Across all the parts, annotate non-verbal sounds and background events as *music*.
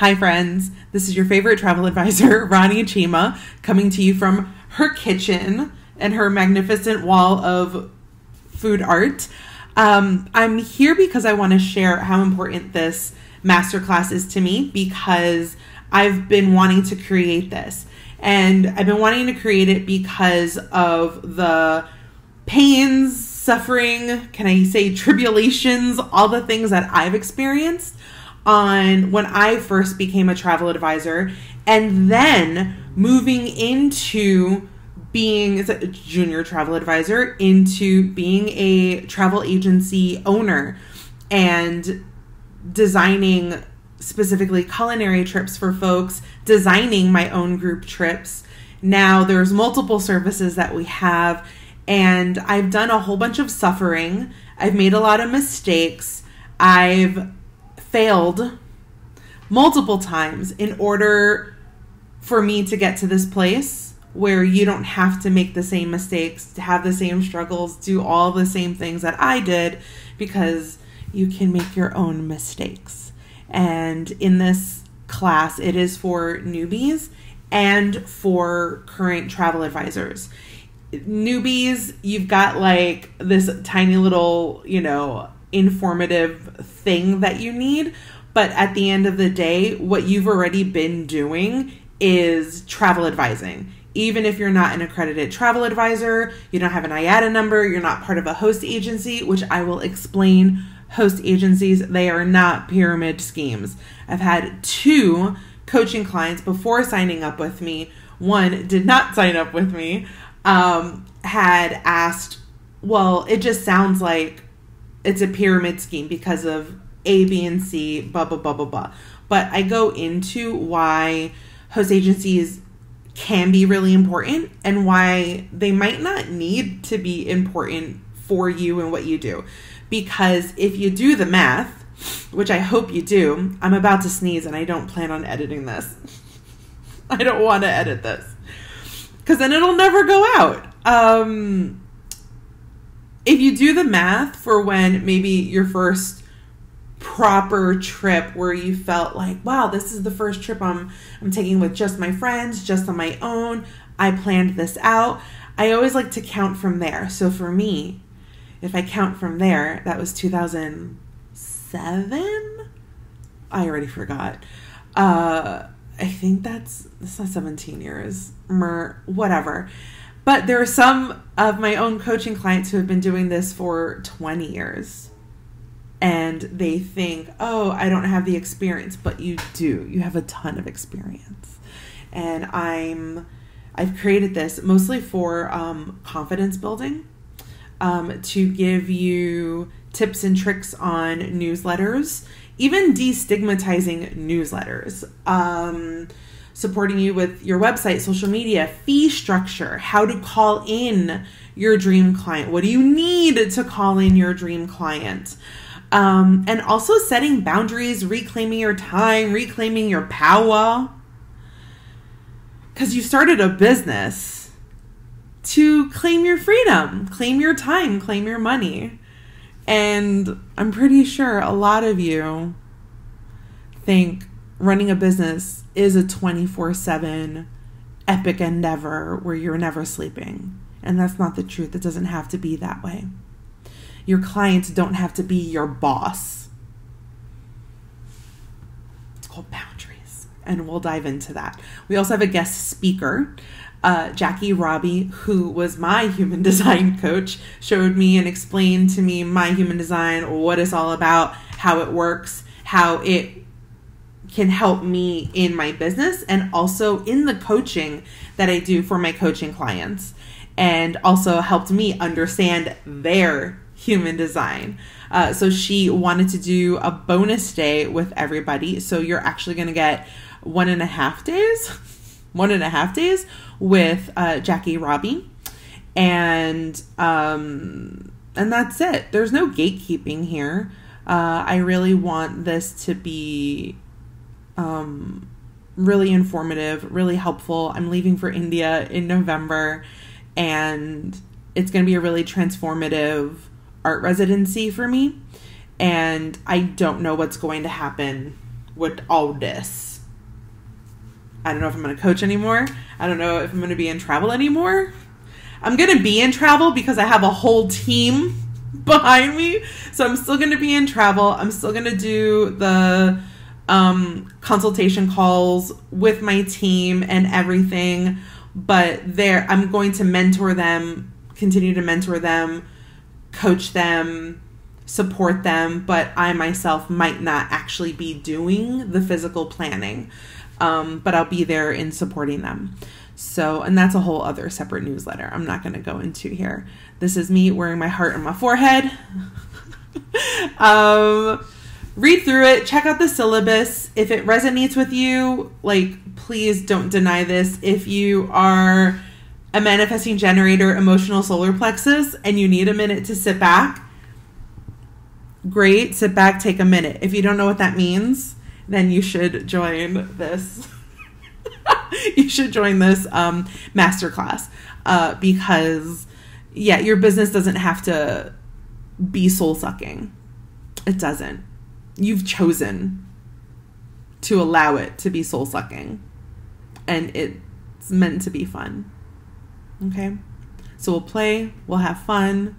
Hi, friends. This is your favorite travel advisor, *laughs* Ronnie Cheema, coming to you from her kitchen and her magnificent wall of food art. Um, I'm here because I want to share how important this masterclass is to me because I've been wanting to create this. And I've been wanting to create it because of the pains, suffering, can I say tribulations, all the things that I've experienced on when I first became a travel advisor and then moving into being a junior travel advisor into being a travel agency owner and designing specifically culinary trips for folks, designing my own group trips. Now there's multiple services that we have and I've done a whole bunch of suffering. I've made a lot of mistakes. I've failed multiple times in order for me to get to this place where you don't have to make the same mistakes, to have the same struggles, do all the same things that I did because you can make your own mistakes. And in this class, it is for newbies and for current travel advisors. Newbies, you've got like this tiny little, you know, informative thing that you need. But at the end of the day, what you've already been doing is travel advising. Even if you're not an accredited travel advisor, you don't have an IATA number, you're not part of a host agency, which I will explain. Host agencies, they are not pyramid schemes. I've had two coaching clients before signing up with me. One did not *laughs* sign up with me, um, had asked, Well, it just sounds like it's a pyramid scheme because of A, B, and C, blah, blah, blah, blah, blah. But I go into why host agencies can be really important and why they might not need to be important for you and what you do. Because if you do the math, which I hope you do, I'm about to sneeze and I don't plan on editing this. *laughs* I don't want to edit this because then it'll never go out. Um, if you do the math for when maybe your first proper trip where you felt like, wow, this is the first trip I'm I'm taking with just my friends, just on my own. I planned this out. I always like to count from there. So for me, if I count from there, that was 2007. I already forgot. Uh I think that's that's not 17 years. Mer, whatever. But there are some of my own coaching clients who have been doing this for 20 years. And they think, oh, I don't have the experience, but you do. You have a ton of experience. And I'm, I've created this mostly for um, confidence building, um, to give you tips and tricks on newsletters, even destigmatizing newsletters. Um, supporting you with your website, social media, fee structure, how to call in your dream client. What do you need to call in your dream client? Um, and also setting boundaries, reclaiming your time, reclaiming your power. Because you started a business to claim your freedom, claim your time, claim your money. And I'm pretty sure a lot of you think running a business is a 24 7 epic endeavor where you're never sleeping. And that's not the truth. It doesn't have to be that way. Your clients don't have to be your boss. It's called boundaries. And we'll dive into that. We also have a guest speaker. Uh, Jackie Robbie, who was my human *laughs* design coach, showed me and explained to me my human design, what it's all about, how it works, how it can help me in my business and also in the coaching that I do for my coaching clients, and also helped me understand their human design. Uh, so she wanted to do a bonus day with everybody. So you're actually going to get one and a half days, *laughs* one and a half days with uh, Jackie Robbie, and um, and that's it. There's no gatekeeping here. Uh, I really want this to be um, really informative, really helpful. I'm leaving for India in November, and it's going to be a really transformative art residency for me. And I don't know what's going to happen with all this. I don't know if I'm going to coach anymore. I don't know if I'm going to be in travel anymore. I'm going to be in travel because I have a whole team *laughs* behind me. So I'm still going to be in travel. I'm still going to do the um, consultation calls with my team and everything. But there, I'm going to mentor them, continue to mentor them, coach them, support them. But I myself might not actually be doing the physical planning. Um, but I'll be there in supporting them. So, and that's a whole other separate newsletter I'm not going to go into here. This is me wearing my heart on my forehead. *laughs* um, read through it, check out the syllabus. If it resonates with you, like, please don't deny this. If you are a manifesting generator, emotional solar plexus, and you need a minute to sit back, great. Sit back, take a minute. If you don't know what that means, then you should join this. *laughs* you should join this um, masterclass uh, because, yeah, your business doesn't have to be soul sucking. It doesn't. You've chosen to allow it to be soul sucking, and it's meant to be fun. Okay? So we'll play, we'll have fun.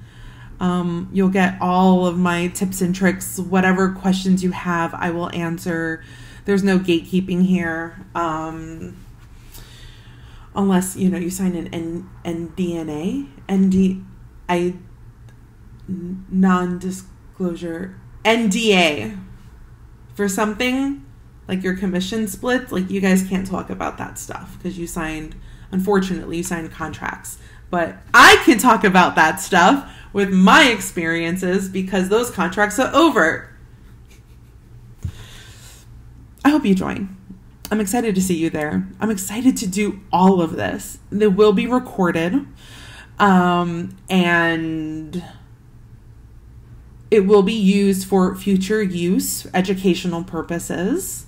Um, you'll get all of my tips and tricks. Whatever questions you have, I will answer. There's no gatekeeping here. Um, unless, you know, you sign an N- NDNA, ND, I, non disclosure, NDA for something like your commission split, Like, you guys can't talk about that stuff because you signed, unfortunately, you signed contracts. But I can talk about that stuff with my experiences because those contracts are over. I hope you join. I'm excited to see you there. I'm excited to do all of this. They will be recorded. Um, and it will be used for future use, educational purposes.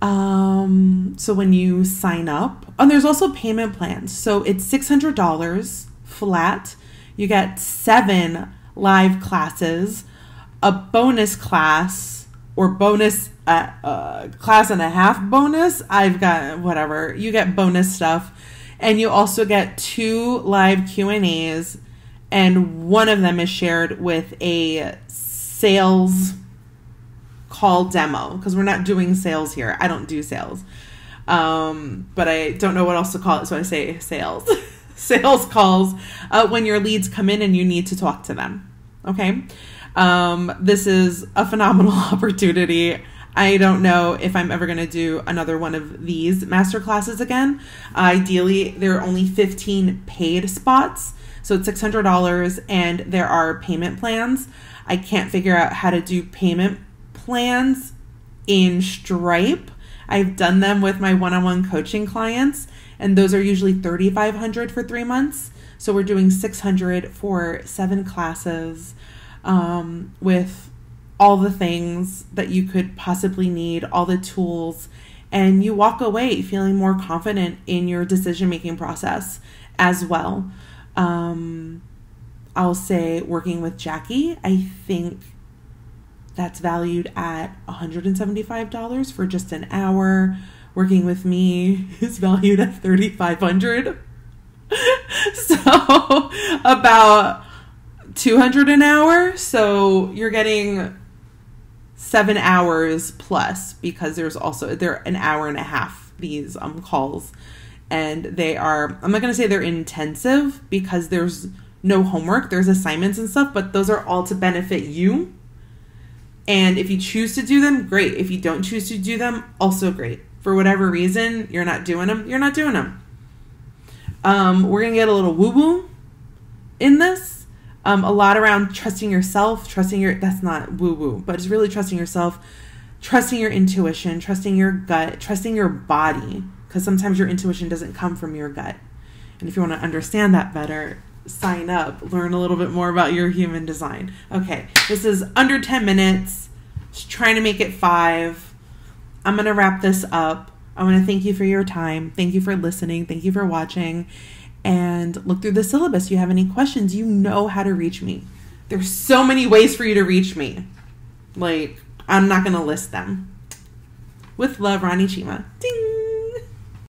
Um, so when you sign up, and there's also payment plans. So it's $600 flat you get seven live classes, a bonus class or bonus uh, uh, class and a half bonus. I've got whatever. You get bonus stuff, and you also get two live Q and A's, and one of them is shared with a sales call demo because we're not doing sales here. I don't do sales, um, but I don't know what else to call it, so I say sales. *laughs* sales calls uh, when your leads come in and you need to talk to them. Okay. Um, this is a phenomenal *laughs* opportunity. I don't know if I'm ever going to do another one of these master classes again. Ideally, there are only 15 paid spots, so it's $600 and there are payment plans. I can't figure out how to do payment plans in Stripe. I've done them with my one on one coaching clients and those are usually 3,500 for three months so we're doing 600 for seven classes um, with all the things that you could possibly need all the tools and you walk away feeling more confident in your decision making process as well um, i'll say working with jackie i think that's valued at $175 for just an hour. Working with me *laughs* is valued at 3500 *laughs* so about 200 an hour. So you're getting seven hours plus because there's also they're an hour and a half these um calls and they are i'm not going to say they're intensive because there's no homework there's assignments and stuff but those are all to benefit you and if you choose to do them great if you don't choose to do them also great for whatever reason you're not doing them, you're not doing them. Um, we're gonna get a little woo woo in this. Um, a lot around trusting yourself, trusting your that's not woo woo, but it's really trusting yourself, trusting your intuition, trusting your gut, trusting your body, because sometimes your intuition doesn't come from your gut. And if you want to understand that better, sign up, learn a little bit more about your human design. Okay, this is under 10 minutes, just trying to make it five I'm going to wrap this up. I want to thank you for your time. Thank you for listening. Thank you for watching. And look through the syllabus. If you have any questions, you know how to reach me. There's so many ways for you to reach me. Like, I'm not going to list them. With love, Ronnie Cheema. Ding!